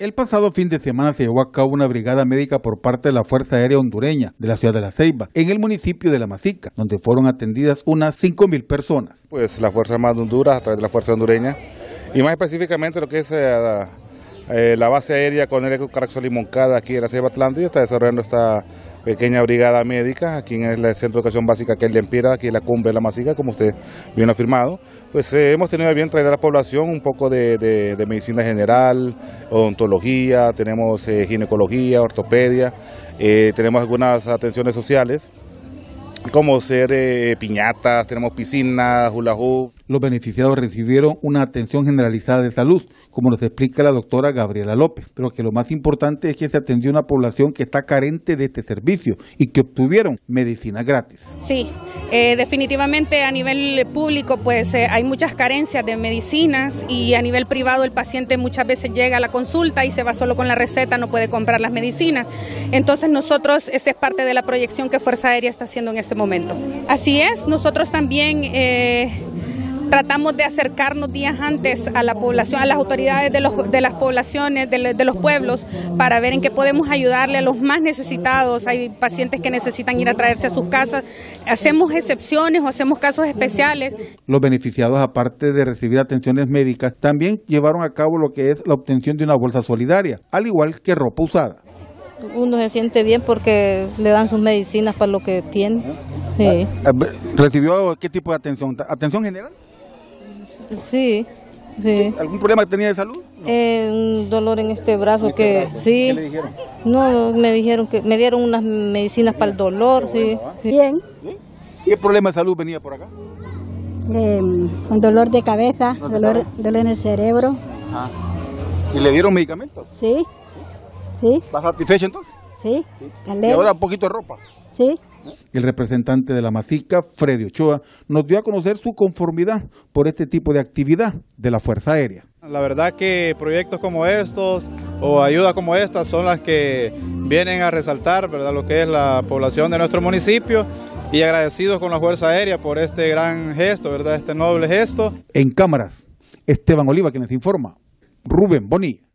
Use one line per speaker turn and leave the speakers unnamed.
El pasado fin de semana se llevó a cabo una brigada médica por parte de la Fuerza Aérea Hondureña de la ciudad de La Ceiba, en el municipio de La Masica, donde fueron atendidas unas 5.000 personas.
Pues la Fuerza Armada de Honduras, a través de la Fuerza Hondureña, y más específicamente lo que es eh, eh, la base aérea con el Caraxol y Moncada aquí en la Ceiba Atlántica, está desarrollando esta pequeña brigada médica aquí en el Centro de Educación Básica que es de Empira, aquí en la cumbre de La Masica, como usted bien ha afirmado. Pues eh, hemos tenido bien traer a la población un poco de, medicina general, odontología, tenemos ginecología, ortopedia, tenemos algunas atenciones sociales como ser eh, piñatas, tenemos piscinas, hula hoop.
Los beneficiados recibieron una atención generalizada de salud, como nos explica la doctora Gabriela López, pero que lo más importante es que se atendió a una población que está carente de este servicio y que obtuvieron medicina gratis.
Sí, eh, definitivamente a nivel público pues eh, hay muchas carencias de medicinas y a nivel privado el paciente muchas veces llega a la consulta y se va solo con la receta, no puede comprar las medicinas. Entonces nosotros, esa es parte de la proyección que Fuerza Aérea está haciendo en este momento. Así es, nosotros también... Eh, tratamos de acercarnos días antes a la población, a las autoridades de las poblaciones, de, los pueblos, para ver en qué podemos ayudarle a los más necesitados. Hay pacientes que necesitan ir a traerse a sus casas. Hacemos excepciones o hacemos casos especiales.
Los beneficiados, aparte de recibir atenciones médicas, también llevaron a cabo lo que es la obtención de una bolsa solidaria, al igual que ropa usada.
Uno se siente bien porque le dan sus medicinas para lo que tiene.
¿Recibió qué tipo de atención? ¿Atención general?
Sí, sí.
¿Algún problema tenía de salud?
Eh, un dolor en este brazo
este
que sí.
¿Qué le dijeron?
No, me dijeron que me dieron unas medicinas para el dolor, sí.
Bien.
¿Qué problema de salud venía por acá?
Eh, con dolor de cabeza, dolor, dolor en el cerebro.
¿Y le dieron medicamentos?
Sí. Sí.
¿Va satisfecho entonces?
Sí.
¿Y ahora un poquito de ropa?
Sí.
El representante de la Masica, Freddy Ochoa, nos dio a conocer su conformidad por este tipo de actividad de la Fuerza Aérea.
La verdad que proyectos como estos o ayudas como estas son las que vienen a resaltar ¿verdad? lo que es la población de nuestro municipio y agradecidos con la Fuerza Aérea por este gran gesto, ¿verdad? este noble gesto.
En cámaras, Esteban Oliva, quien les informa, Rubén Bonilla.